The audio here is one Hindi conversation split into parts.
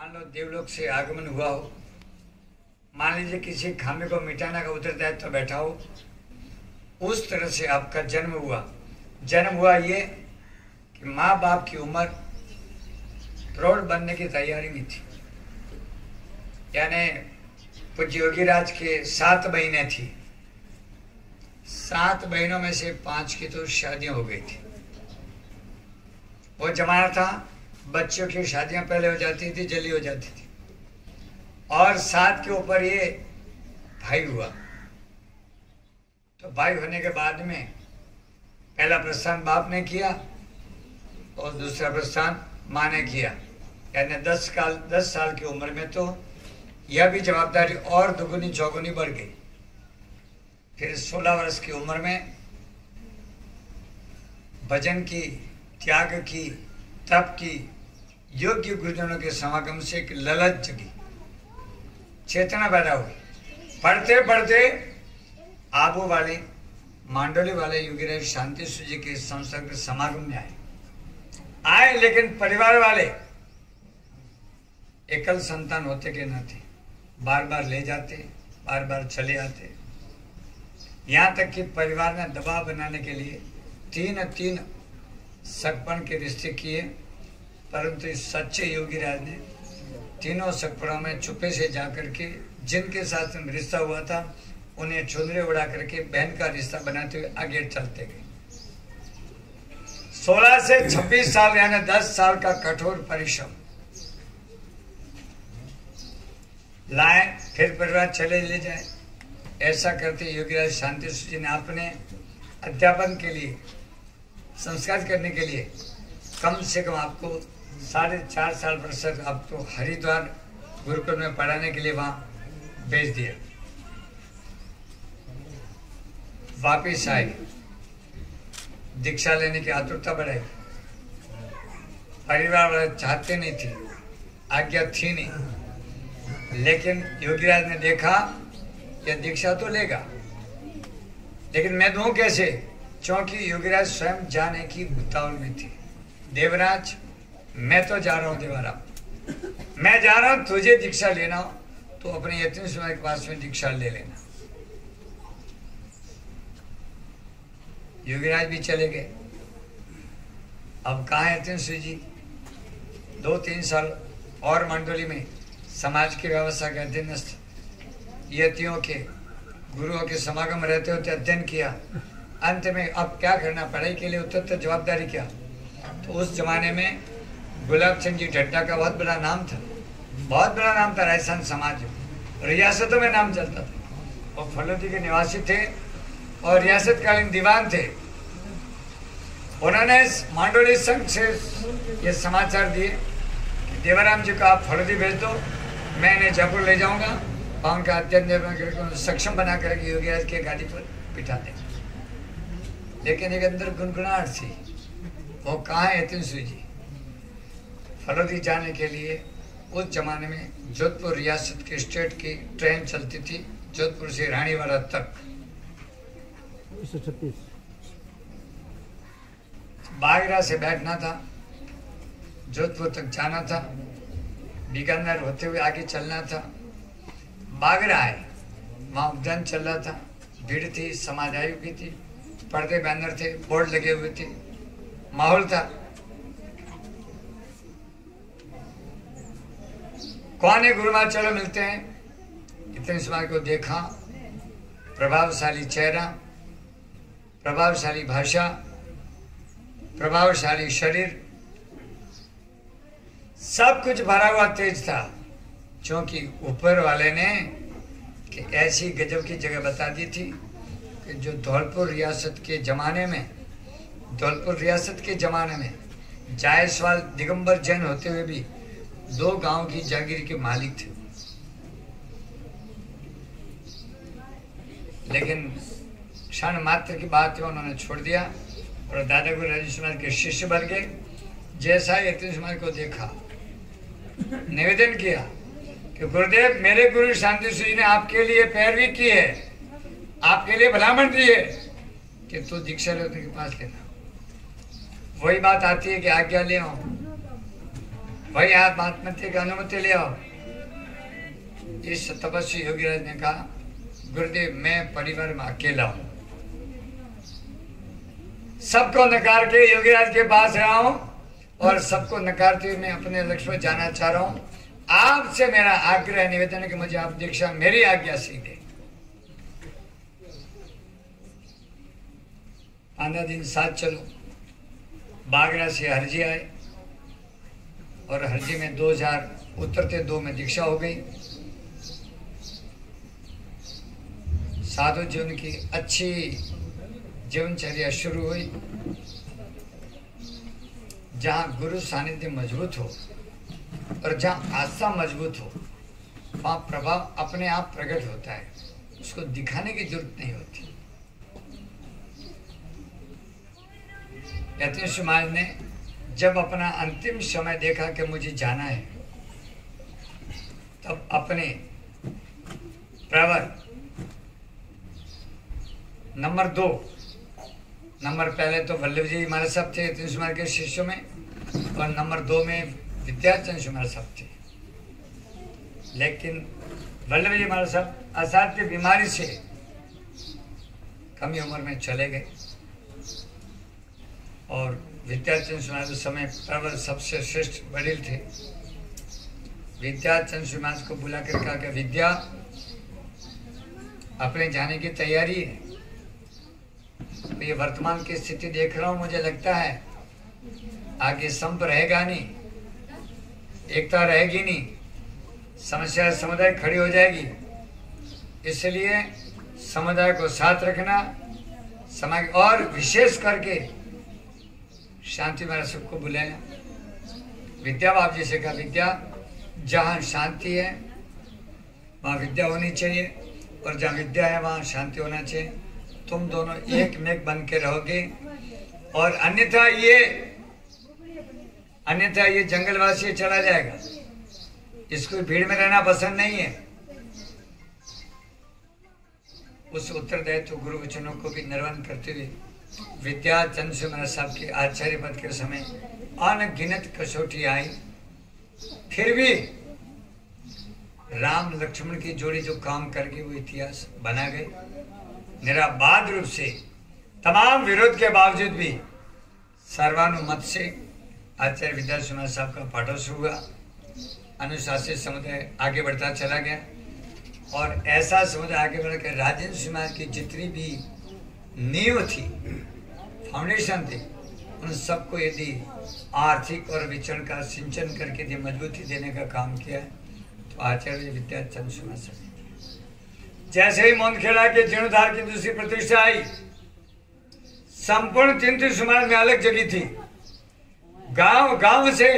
मान लो देवलोक से आगमन हुआ हो, मान लीजिए किसी खामे को मिटाने का उत्तरदायित्व तो बैठा हो, उस तरह से आपका जन्म हुआ। जन्म हुआ ये कि माँ बाप की उम्र प्रौढ़ बनने की तैयारी में थी। यानी पूज्य योगीराज के सात बहनें थी। सात बहनों में से पाँच की तो शादियाँ हो गई थी। वो जमाना था बच्चों की शादियाँ पहले हो जाती थी, जल्दी हो जाती थी। और सात के ऊपर ये भाई हुआ। तो भाई होने के बाद में पहला प्रस्थान बाप ने किया और दूसरा प्रस्थान माँ ने किया। यानी दस साल दस साल की उम्र में तो यह भी जवाबदारी और दुगुनी चौगुनी बढ़ गई। फिर सोलह वर्ष की उम्र में भजन की, त्याग की, तप की योग्य गुरुजनों के समागम से एक ललच जगी। चेतना पैदा हुई। पढ़ते पढ़ते आबू वाले, मांडोली वाले योगीराज शांति सूजी के संसर्ग समागम में आए। आए, लेकिन परिवार वाले एकल संतान होते के न थे। बार बार ले जाते बार बार चले आते। यहाँ तक कि परिवार ने दबाव बनाने के लिए तीन तीन सकपन के रिश्ते किए। परंतु इस सच्चे योगी राज ने तीनों सकपड़ों में छुपे से जाकर के, जिनके साथ रिश्ता हुआ था, उन्हें चुनरे उड़ा करके बहन का रिश्ता बनाते हुए आगे चलते गए। 16 से 26 साल, यानी 10 साल का कठोर परिश्रम। लाए, फिर परिवार चले ले जाए। ऐसा करते योगीराज शांति जी ने अपने अध्यापन के लिए, संस्कार करने के लिए कम से कम आपको साढ़े चार साल प्रशत अब तो हरिद्वार गुरुकुल में पढ़ाने के लिए वहाँ भेज दिया। वापिस आए। दीक्षा लेने की आतुरता बढ़ाई। परिवार वाले चाहते नहीं थे, आज्ञा थी नहीं। लेकिन योगीराज ने देखा, यह दीक्षा तो लेगा। लेकिन मैं दूँ कैसे? क्योंकि योगीराज स्वयं जाने की उतावल में थे। देवराज मैं तो जा रहा हूँ देवारा मैं जा रहा हूँ, तुझे दीक्षा लेना तो अपने यत्न समय के पास में दीक्षा ले लेना। योगीराज भी चले गए। अब कहा है यतिन जी? दो तीन साल और मंडली में समाज की व्यवस्था के अधीनस्थ यतियों के, गुरुओं के समागम रहते होते अध्ययन किया। अंत में अब क्या करना? पढ़ाई के लिए उत्तर जवाबदारी क्या। तो उस जमाने में गुलाब चंद जी ढड्डा का बहुत बड़ा नाम था। बहुत बड़ा नाम था राजस्थान समाज रियासतों में नाम चलता था। और फलोदी के निवासी थे और रियासतकालीन दीवान थे। उन्होंने मांडोली संघ से ये समाचार दिए कि देवाराम जी को आप फलोदी भेज दो, मैं इन्हें जयपुर ले जाऊँगा। और उनका अत्यंत सक्षम बना करके योगी राज के गाड़ी पर बिठा दें लेकिन एक अंदर गुनगुनाहट थी वो कहाँ है यतिन जी? फलोदी जाने के लिए उस जमाने में जोधपुर रियासत के स्टेट की ट्रेन चलती थी जोधपुर से रानीवाड़ा तक। बागरा से बैठना था जोधपुर तक जाना था बीकानेर होते हुए आगे चलना था। बागरा आए वहाँ उद्यान चल रहा था भीड़ थी समाज आयु की थी पर्दे बैनर थे बोर्ड लगे हुए थे माहौल था। कौन है गुरुमा चलो मिलते हैं। इतने समय को देखा। प्रभावशाली चेहरा, प्रभावशाली भाषा, प्रभावशाली शरीर। सब कुछ भरा हुआ तेज था। क्योंकि ऊपर वाले ने कि ऐसी गजब की जगह बता दी थी कि जो धौलपुर रियासत के ज़माने में, धौलपुर रियासत के ज़माने में जायसवाल दिगंबर जैन होते हुए भी दो गाँव की जागीर के मालिक थे। लेकिन क्षण मात्र की बात है, उन्होंने छोड़ दिया और दादा गुरु राजेश के शिष्य बन गए। जैसा यतीन समाज को देखा, निवेदन किया कि गुरुदेव, मेरे गुरु शांति जी ने आपके लिए पैरवी की है, आपके लिए भलामण दी है, कि तू दीक्षा ले के पास लेना। वही बात आती है कि आज्ञा ले आओ भाई आप आत्महत्या की अनुमति ले आओ। इस तपस्वी योगीराज ने कहा, गुरुदेव, मैं परिवार में अकेला हूँ। सबको नकार के योगीराज के पास रहा हूँ और सबको नकारते हुए मैं अपने लक्ष्य पर जाना चाह रहा हूँ। आपसे मेरा आग्रह, निवेदन है कि मुझे आप दीक्षा, मेरी आज्ञा सी दे आधा दिन साथ चलो। बागरा से हरजी आए। और हरजी में 2000 उतरते, दो में दीक्षा हो गई। साधु जीवन की अच्छी जीवनचर्या शुरू हुई, जहाँ गुरु सानिध्य मज़बूत हो और जहाँ आस्था मज़बूत हो, वहाँ प्रभाव अपने आप प्रकट होता है। उसको दिखाने की ज़रूरत नहीं होती। महाराज ने जब अपना अंतिम समय देखा कि मुझे जाना है, तब अपने प्रवर नंबर दो, नंबर पहले तो वल्लभ जी महाराज साहब थे यतीश महाराज के शिष्यों में, और नंबर दो में विद्याचंद महाराज साहब थे। लेकिन वल्लभ जी महाराज साहब असाध्य बीमारी से कमी उम्र में चले गए, और विद्याचंद समाज उस समय प्रवर सबसे श्रेष्ठ वडील थे। विद्याचंद समाज को बुला कर कहा कि विद्या, अपने जाने की तैयारी है। तो ये वर्तमान की स्थिति देख रहा हूँ, मुझे लगता है आगे संप रहेगा नहीं, एकता रहेगी नहीं, समस्या समुदाय खड़ी हो जाएगी। इसलिए समुदाय को साथ रखना, समाज और विशेष करके शांति मेरा सबको बुलाया। विद्या बाप जी से कहा, विद्या, जहाँ शांति है, वहाँ विद्या होनी चाहिए, और जहाँ विद्या है, वहाँ शांति होना चाहिए। तुम दोनों एक मेक बन के रहोगे। और अन्यथा ये अन्यथा ये जंगलवासी चला जाएगा। इसको भीड़ में रहना पसंद नहीं है। उस उत्तरदायित्व गुरु वचनों को भी निर्वहन करते हुए विद्या चंद सुमरा साहब के आचार्य पद के समय अनगिनत कसौटी आई। फिर भी राम लक्ष्मण की जोड़ी जो काम करके वो इतिहास बना गए। निराबाद रूप से तमाम विरोध के बावजूद भी सर्वानुमत से आचार्य विद्या सुना साहब का पाठोत्सव हुआ। अनुशासित समुदाय आगे बढ़ता चला गया और ऐसा समुदाय आगे बढ़ कर राजेंद्र समाज की जितनी भी नींव थी फाउंडेशन थी। उन सबको यदि आर्थिक और विचरण का सिंचन करके यदि मजबूती देने का काम किया तो आचार्य विद्या चंद समाज जैसे ही मोनखेड़ा के जीर्णोद्धार की दूसरी प्रतिष्ठा आई, संपूर्ण चिंतित समाज में अलग जगी थी। गाँव गाँव से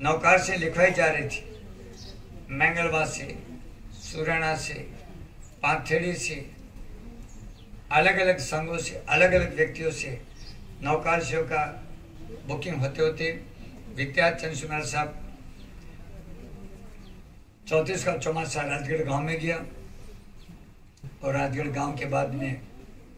नौकार से लिखवाई जा रही थी। मैंगलवा से सुरैना से, पाथेड़ी से अलग अलग संघों से अलग अलग व्यक्तियों से नौकारशियों का बुकिंग होते होते विद्या चंद्र साहब चौंतीस का चौमासा राजगढ़ गाँव में गया और राजगढ़ गाँव के बाद में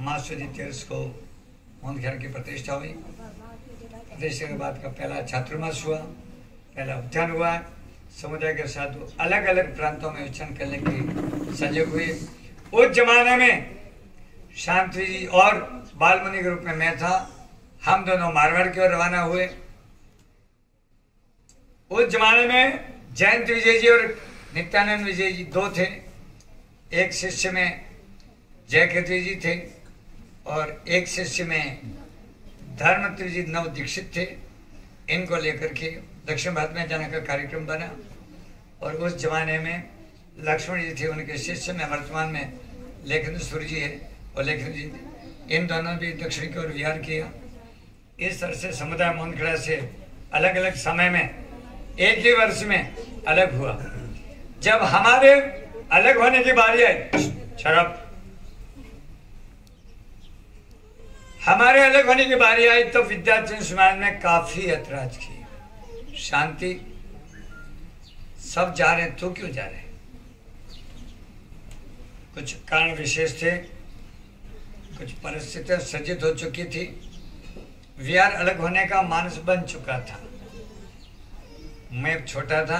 माँ सूजी तीर्थ को मोहन की प्रतिष्ठा हुई। प्रतिष्ठा के बाद का पहला छात्रमास हुआ, पहला उद्यान हुआ। समुदाय के साथ अलग अलग प्रांतों में उच्चन करने की संयोग हुई उस जमाने में शांति जी और बालमुनि के रूप में मैं था। हम दोनों मारवाड़ की ओर रवाना हुए। उस जमाने में जयंत विजय जी और नित्यानंद विजय जी दो थे। एक शिष्य में जय कीर्ति जी थे और एक शिष्य में धर्म जी नव दीक्षित थे। इनको लेकर के दक्षिण भारत में जाने का कार्यक्रम बना और उस जमाने में लक्ष्मण जी थे उनके शिष्य। में वर्तमान में लेखन सूर्य जी है। और लेखन जी इन दोनों भी दक्षिण की ओर विहार किया। इस तरह से समुदाय मोहनखड़ा से अलग अलग समय में, एक ही वर्ष में अलग हुआ। जब हमारे अलग होने की बारी आई शराब हमारे अलग होने की बारी आई तो विद्यार्थी समाज में काफ़ी ऐतराज की शांति। सब जा रहे तो क्यों जा रहे कुछ कारण विशेष थे। कुछ परिस्थितियाँ सज्जित हो चुकी थी। विहार अलग होने का मानस बन चुका था। मैं छोटा था।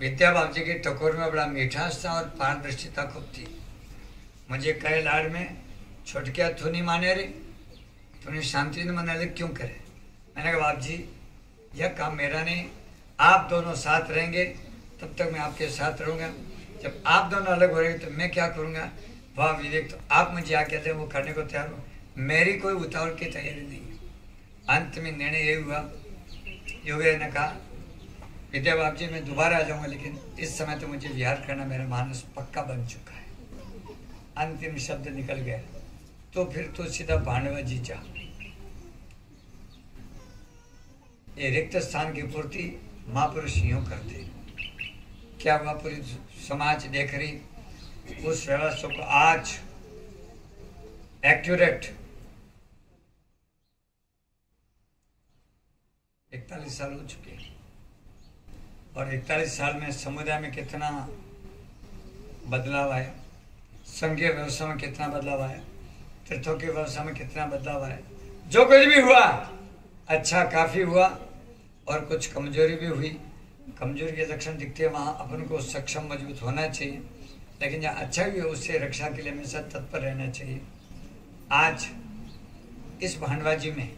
विद्या बाबू जी के टकोर में बड़ा मीठास था और पारदर्शिता खूब थी। मुझे कहे लाड़ में छोटकिया तू नहीं माने रे। तूने शांति नहीं मना ले, क्यों करे? मैंने कहा बाप जी यह काम मेरा नहीं। आप दोनों साथ रहेंगे, तब तक मैं आपके साथ रहूँगा। जब आप दोनों अलग हो रहे तो मैं क्या करूँगा? वाह विवेक तो आप मुझे यहाँ कहते हैं, वो करने को तैयार हो। मेरी कोई उतावल की तैयारी नहीं। अंत में निर्णय ये हुआ योगी ने कहा, विद्या बाप जी मैं दोबारा आ जाऊँगा, लेकिन इस समय तो मुझे विहार करना मेरा मानस पक्का बन चुका है। अंतिम शब्द निकल गया। तो फिर तो सीधा पांडवा जी जा। ये रिक्त स्थान की पूर्ति महापुरुष यूँ करते। क्या वह पूरी समाज देख रही? उस व्यवस्था को आज एक्यूरेट इकतालीस साल हो चुके और इकतालीस साल में समुदाय में कितना बदलाव आया? संघीय व्यवस्था में कितना बदलाव आया? तीर्थों की व्यवस्था में कितना बदलाव आया? जो कुछ भी हुआ अच्छा काफ़ी हुआ और कुछ कमज़ोरी भी हुई। कमज़ोरी के लक्षण दिखते हैं, वहाँ अपन को सक्षम, मज़बूत होना चाहिए। लेकिन जहाँ अच्छा भी हो, उससे रक्षा के लिए हमेशा तत्पर रहना चाहिए। आज, इस भांडवाजी में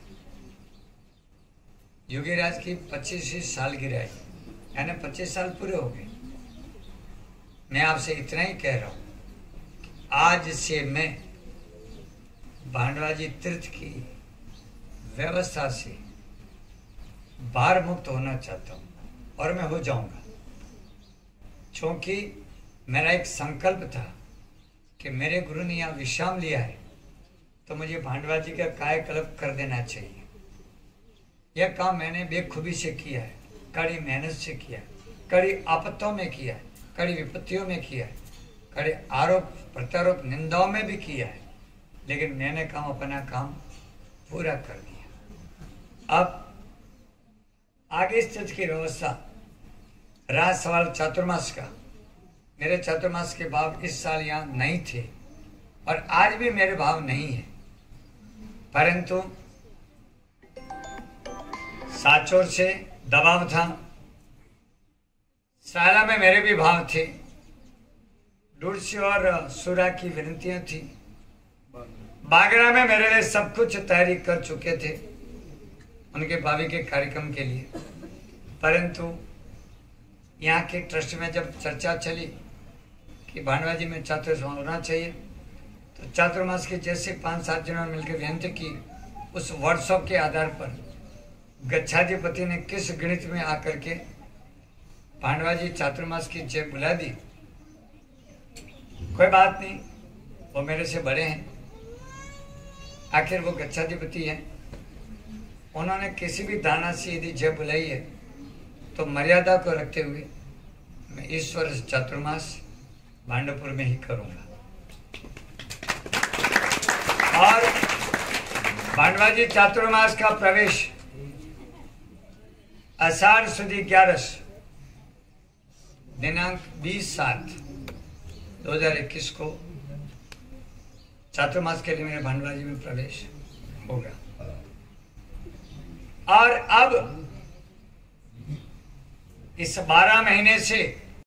योगी राज की पच्चीसवीं साल गिराई। यानी पच्चीस साल पूरे हो गए। मैं आपसे इतना ही कह रहा हूँ, आज से मैं भांडवाजी तीर्थ की व्यवस्था से बाहर मुक्त होना चाहता हूँ और मैं हो जाऊँगा। क्योंकि मेरा एक संकल्प था कि मेरे गुरु ने यहाँ विश्राम लिया है तो मुझे भांडवाजी का कायकल्प कर देना चाहिए। यह काम मैंने बेखूबी से किया है, कड़ी मेहनत से किया कड़ी आपत्तों में किया कड़ी विपत्तियों में किया कड़ी आरोप, प्रत्यारोप, निंदाओं में भी किया है, लेकिन मैंने काम अपना काम पूरा कर दिया। अब आगे स्थित की व्यवस्था रहा सवाल चातुर्मास का। मेरे चातुर्मास के भाव इस साल यहाँ नहीं थे, और आज भी मेरे भाव नहीं है। परंतु साचोर से दबाव था। साला में मेरे भी भाव थे। डुड़सी और सुरा की विनतियाँ थी। बागरा में मेरे लिए सब कुछ तैयारी कर चुके थे उनके भाभी के कार्यक्रम के लिए। परंतु यहाँ के ट्रस्ट में जब चर्चा चली कि भानवाजी में छात्र होना चाहिए। तो चातुर्मास के जैसे पाँच सात जनों ने मिलकर विनती की उस वर्कशॉप के आधार पर गच्छाधिपति ने किस गणित में आकर के पांडवाजी चातुर्मास की जय बुला दी? कोई बात नहीं, वो मेरे से बड़े हैं। आखिर वो गच्छाधिपति हैं। उन्होंने किसी भी दाना से यदि जय बुलाई है तो मर्यादा को रखते हुए मैं ईश्वर चातुर्मास भांडपुर में ही करूँगा। और भांडवाजी चातुर्मास का प्रवेश अषाढ़ सुधी ग्यारह दिनांक 20 सात 2021 को चातुर्मास के लिए मेरे भांडवाजी में प्रवेश होगा। और अब इस बारह महीने से